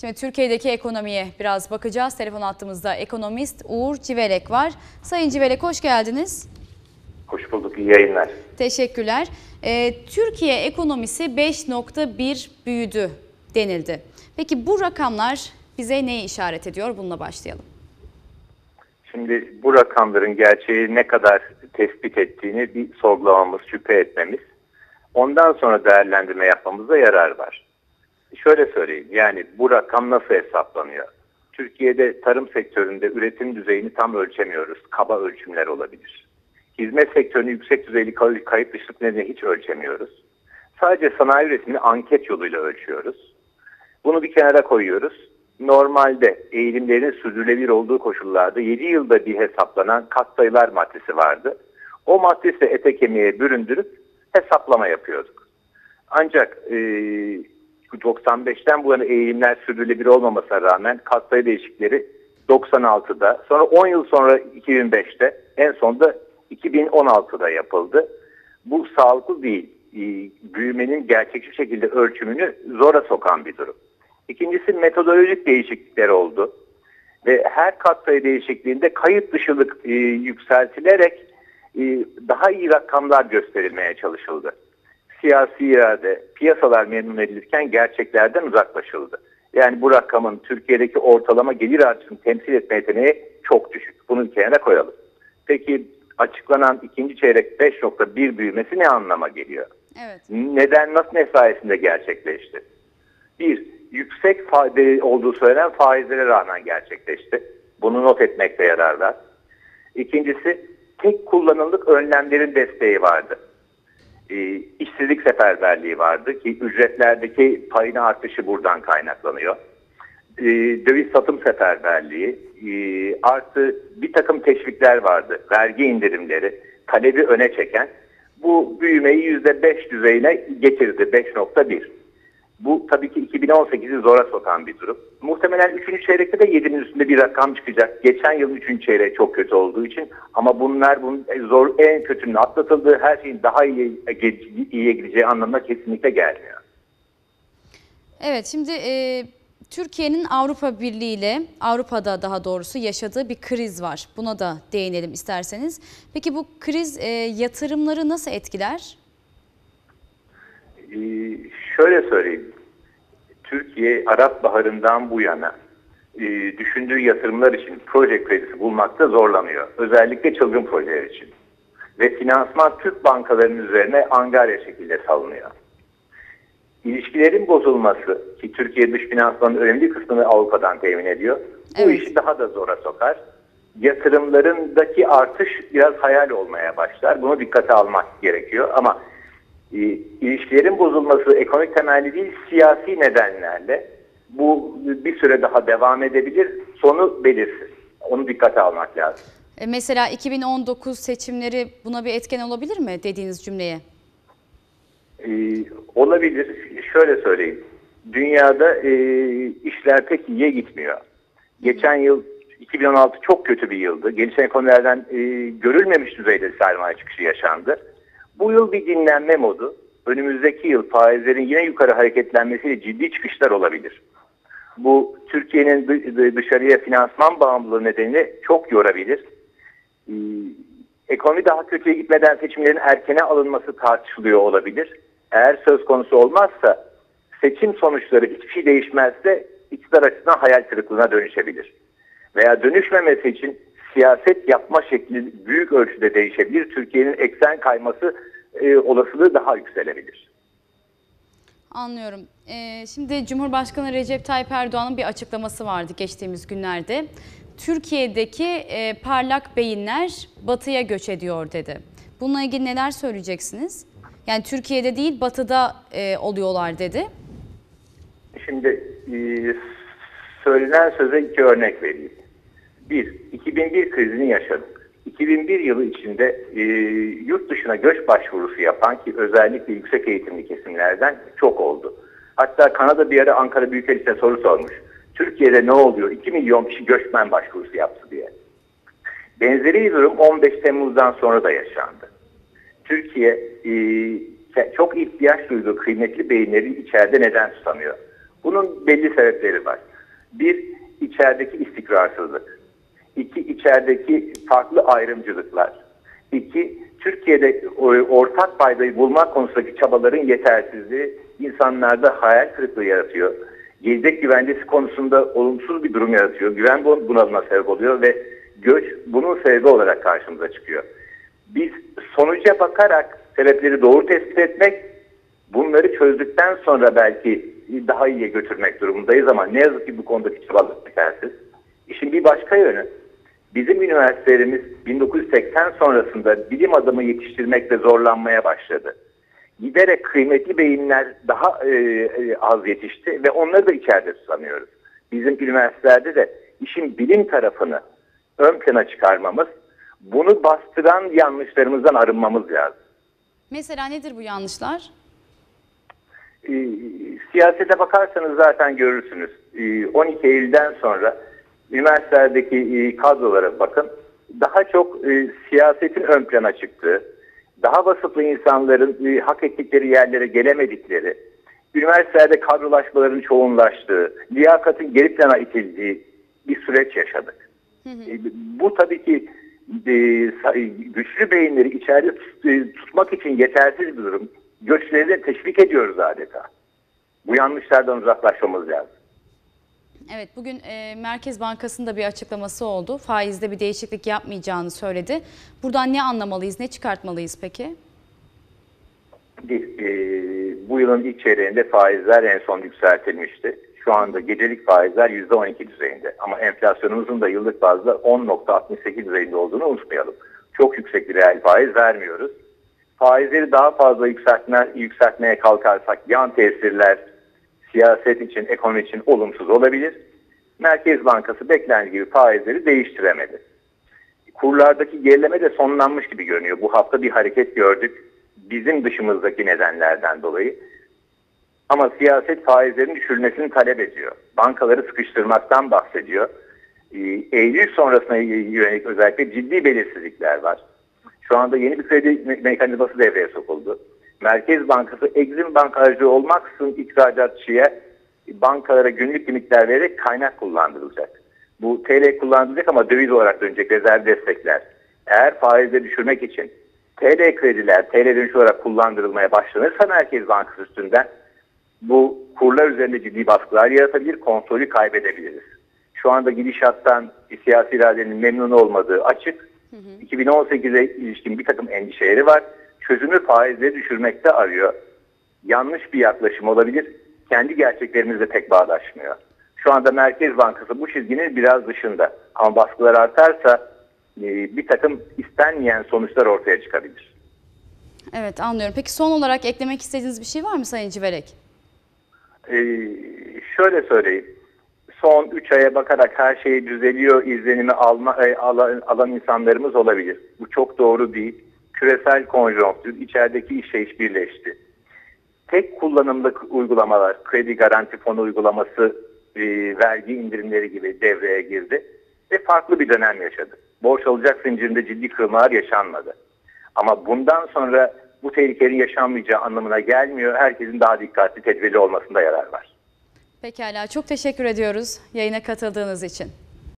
Şimdi Türkiye'deki ekonomiye biraz bakacağız. Telefon attığımızda ekonomist Uğur Civelek var. Sayın Civelek hoş geldiniz. Hoş bulduk, iyi yayınlar. Teşekkürler. Ee, Türkiye ekonomisi 5.1 büyüdü denildi. Peki bu rakamlar bize neyi işaret ediyor? Bununla başlayalım. Şimdi bu rakamların gerçeği ne kadar tespit ettiğini bir sorgulamamız, şüphe etmemiz. Ondan sonra değerlendirme yapmamıza yarar var. Şöyle söyleyeyim, yani bu rakam nasıl hesaplanıyor? Türkiye'de tarım sektöründe üretim düzeyini tam ölçemiyoruz. Kaba ölçümler olabilir. Hizmet sektörünü yüksek düzeyli kayıp dışlık nedeniyle hiç ölçemiyoruz. Sadece sanayi üretimini anket yoluyla ölçüyoruz. Bunu bir kenara koyuyoruz. Normalde eğilimlerin sürdürülebilir olduğu koşullarda 7 yılda bir hesaplanan katsayılar maddesi vardı. O maddesi ete kemiğe büründürüp hesaplama yapıyorduk. Ancak 95'ten bu yana eğilimler sürdürülebilir olmamasına rağmen katsayı değişikleri 96'da sonra 10 yıl sonra 2005'te en sonunda 2016'da yapıldı. Bu sağlıklı değil. E, büyümenin gerçekçi şekilde ölçümünü zora sokan bir durum. İkincisi metodolojik değişiklikler oldu. Ve her katsayı değişikliğinde kayıt dışılık e, yükseltilerek e, daha iyi rakamlar gösterilmeye çalışıldı. Siyasi irade, piyasalar memnun edilirken gerçeklerden uzaklaşıldı. Yani bu rakamın Türkiye'deki ortalama gelir artışını temsil etme yeteneği çok düşük. Bunu bir kenara koyalım. Peki açıklanan ikinci çeyrek 5.1 büyümesi ne anlama geliyor? Evet. Neden, nasıl ne sayesinde gerçekleşti? Bir, yüksek faiz olduğu söylenen faizlere rağmen gerçekleşti. Bunu not etmekte yarar var. İkincisi, tek kullanımlık önlemlerin desteği vardı. Ee, işsizlik seferberliği vardı ki ücretlerdeki payına artışı buradan kaynaklanıyor. Ee, döviz satım seferberliği e, artı bir takım teşvikler vardı. Vergi indirimleri, talebi öne çeken bu büyümeyi %5 düzeyine getirdi 5.1. Bu tabii ki 2018'i zora sokan bir durum. Muhtemelen 3. çeyrekte de 7'nin üstünde bir rakam çıkacak. Geçen yıl 3. çeyrek çok kötü olduğu için ama bunlar bunun zor en kötünün atlatıldığı her şeyin daha iyi iyiye gideceği anlamına kesinlikle gelmiyor. Evet şimdi e, Türkiye'nin Avrupa Birliği ile Avrupa'da daha doğrusu yaşadığı bir kriz var. Buna da değinelim isterseniz. Peki bu kriz e, yatırımları nasıl etkiler? Şöyle söyleyeyim. Türkiye Arap Baharı'ndan bu yana e, düşündüğü yatırımlar için proje kredisi bulmakta zorlanıyor. Özellikle çılgın projeler için. Ve finansman Türk bankalarının üzerine angarya şekilde salınıyor. İlişkilerin bozulması ki Türkiye dış finansmanın önemli kısmını Avrupa'dan temin ediyor. Bu Evet. işi daha da zora sokar. Yatırımlarındaki artış biraz hayal olmaya başlar. Bunu dikkate almak gerekiyor ama ilişkilerin bozulması ekonomik temelli değil siyasi nedenlerle bu bir süre daha devam edebilir. Sonu belirsiz. Onu dikkate almak lazım. E, mesela 2019 seçimleri buna bir etken olabilir mi dediğiniz cümleye? Ee, olabilir. Şöyle söyleyeyim. Dünyada e, işler pek iyiye gitmiyor. Geçen yıl 2016 çok kötü bir yıldı. Gelişen ekonomilerden e, görülmemiş düzeyde sermaye çıkışı yaşandı. Bu yıl bir dinlenme modu. Önümüzdeki yıl faizlerin yine yukarı hareketlenmesiyle ciddi çıkışlar olabilir. Bu Türkiye'nin dı- dışarıya finansman bağımlılığı nedeniyle çok yorabilir. Ee, ekonomi daha kötüye gitmeden seçimlerin erkene alınması tartışılıyor olabilir. Eğer söz konusu olmazsa seçim sonuçları hiçbir şey değişmezse iktidar açısından hayal kırıklığına dönüşebilir. Veya dönüşmemesi için siyaset yapma şekli büyük ölçüde değişebilir. Türkiye'nin eksen kayması e, olasılığı daha yükselebilir. Anlıyorum. Ee, şimdi Cumhurbaşkanı Recep Tayyip Erdoğan'ın bir açıklaması vardı geçtiğimiz günlerde. Türkiye'deki e, parlak beyinler batıya göç ediyor dedi. Bununla ilgili neler söyleyeceksiniz? Yani Türkiye'de değil batıda e, oluyorlar dedi. Şimdi e, söylenen söze iki örnek vereyim. Bir, 2001 krizini yaşadık. 2001 yılı içinde e, yurt dışına göç başvurusu yapan ki özellikle yüksek eğitimli kesimlerden çok oldu. Hatta Kanada bir ara Ankara Büyükelçisi'ne soru sormuş. Türkiye'de ne oluyor? 2 milyon kişi göçmen başvurusu yaptı diye. Benzeri durum 15 Temmuz'dan sonra da yaşandı. Türkiye e, çok ihtiyaç duyduğu kıymetli beyinleri içeride neden tutamıyor? Bunun belli sebepleri var. Bir, içerideki istikrarsızlık. İki, içerideki farklı ayrımcılıklar. İki, Türkiye'de o- ortak paydayı bulmak konusundaki çabaların yetersizliği insanlarda hayal kırıklığı yaratıyor. Gelecek güvencesi konusunda olumsuz bir durum yaratıyor. Güven bu- bunalımına sebep oluyor ve göç bunun sebebi olarak karşımıza çıkıyor. Biz sonuca bakarak sebepleri doğru tespit etmek, bunları çözdükten sonra belki daha iyiye götürmek durumundayız ama ne yazık ki bu konudaki çabalar yetersiz. İşin bir başka yönü, bizim üniversitelerimiz 1980 sonrasında bilim adamı yetiştirmekte zorlanmaya başladı. Giderek kıymetli beyinler daha e, e, az yetişti ve onları da içeride tutamıyoruz. Bizim üniversitelerde de işin bilim tarafını ön plana çıkarmamız, bunu bastıran yanlışlarımızdan arınmamız lazım. Mesela nedir bu yanlışlar? E, siyasete bakarsanız zaten görürsünüz. E, 12 Eylül'den sonra üniversitelerdeki e, kadrolara bakın. Daha çok e, siyasetin ön plana çıktığı, daha vasıflı insanların e, hak ettikleri yerlere gelemedikleri, üniversitelerde kadrolaşmaların çoğunlaştığı, liyakatın geri plana itildiği bir süreç yaşadık. E, Bu tabii ki e, güçlü beyinleri içeride tut- e, tutmak için yetersiz bir durum. Göçleri de teşvik ediyoruz adeta. Bu yanlışlardan uzaklaşmamız lazım. Evet bugün e, Merkez Bankası'nda bir açıklaması oldu. Faizde bir değişiklik yapmayacağını söyledi. Buradan ne anlamalıyız, ne çıkartmalıyız peki? E, bu yılın ilk çeyreğinde faizler en son yükseltilmişti. Şu anda gecelik faizler %12 düzeyinde. Ama enflasyonumuzun da yıllık bazda 10.68 düzeyinde olduğunu unutmayalım. Çok yüksek bir reel faiz vermiyoruz. Faizleri daha fazla yükseltme, yükseltmeye kalkarsak yan tesirler siyaset için, ekonomi için olumsuz olabilir. Merkez Bankası beklendiği gibi faizleri değiştiremedi. Kurlardaki gerileme de sonlanmış gibi görünüyor. Bu hafta bir hareket gördük. Bizim dışımızdaki nedenlerden dolayı. Ama siyaset faizlerin düşürülmesini talep ediyor. Bankaları sıkıştırmaktan bahsediyor. Ee, Eylül sonrasına yönelik özellikle ciddi belirsizlikler var. Şu anda yeni bir kredi me- mekanizması devreye sokuldu. Merkez Bankası Exim Bank aracı olmaksızın ihracatçıya bankalara günlük limitler vererek kaynak kullandırılacak. Bu TL kullanılacak ama döviz olarak dönecek rezerv destekler. Eğer faizleri düşürmek için TL krediler TL dönüş olarak kullandırılmaya başlanırsa Merkez Bankası üstünden bu kurlar üzerinde ciddi baskılar yaratabilir, kontrolü kaybedebiliriz. Şu anda gidişattan siyasi iradenin memnun olmadığı açık. 2018'e ilişkin bir takım endişeleri var. Çözümü faizleri düşürmekte arıyor. Yanlış bir yaklaşım olabilir. Kendi gerçeklerimizle pek bağdaşmıyor. Şu anda Merkez Bankası bu çizginin biraz dışında. Ama baskılar artarsa e, bir takım istenmeyen sonuçlar ortaya çıkabilir. Evet anlıyorum. Peki son olarak eklemek istediğiniz bir şey var mı Sayın Civerek? Ee, şöyle söyleyeyim. Son 3 aya bakarak her şey düzeliyor izlenimi alma, e, alan, alan insanlarımız olabilir. Bu çok doğru değil. Küresel konjonktür, içerideki işleyiş birleşti. Tek kullanımlık uygulamalar, kredi garanti fonu uygulaması, e, vergi indirimleri gibi devreye girdi. Ve farklı bir dönem yaşadı. Borç alacak zincirinde ciddi kırılmalar yaşanmadı. Ama bundan sonra bu tehlikenin yaşanmayacağı anlamına gelmiyor. Herkesin daha dikkatli, tedbirli olmasında yarar var. Pekala çok teşekkür ediyoruz yayına katıldığınız için.